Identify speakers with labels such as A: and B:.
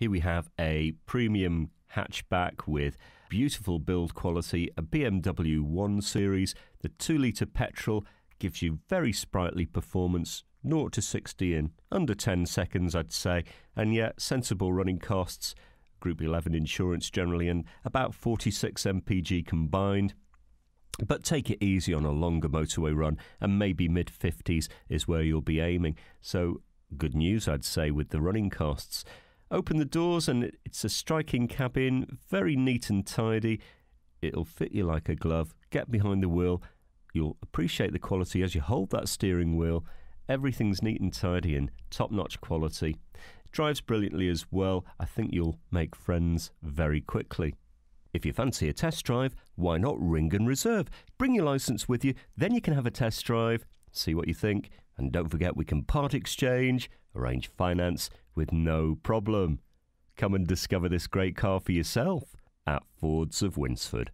A: Here we have a premium hatchback with beautiful build quality, a BMW 1 Series. The 2 litre petrol gives you very sprightly performance, 0 to 60 in under 10 seconds, I'd say, and yet sensible running costs. Group 11 insurance generally, and about 46 mpg combined. But take it easy on a longer motorway run, and maybe mid 50s is where you'll be aiming. So, good news, I'd say, with the running costs. Open the doors, and it's a striking cabin, very neat and tidy. It'll fit you like a glove. Get behind the wheel. You'll appreciate the quality as you hold that steering wheel. Everything's neat and tidy and top notch quality. Drives brilliantly as well. I think you'll make friends very quickly. If you fancy a test drive, why not ring and reserve? Bring your license with you, then you can have a test drive, see what you think, and don't forget we can part exchange, arrange finance with no problem. Come and discover this great car for yourself at Fords of Winsford.